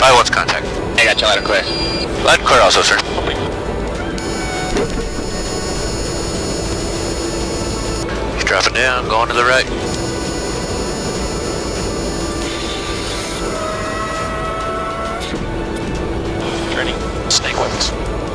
Roger, loud and clear. Loud and clear also, sir. He's dropping down, going to the right. Turning. Snake weapons.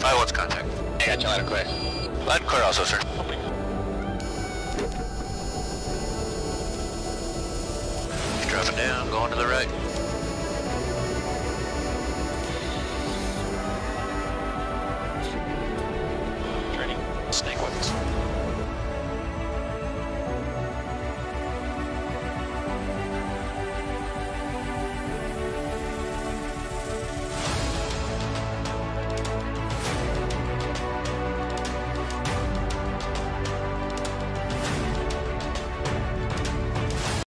Pilots contact. Hey, John, clear. Loud clear also, sir. Dropping down, going to the right.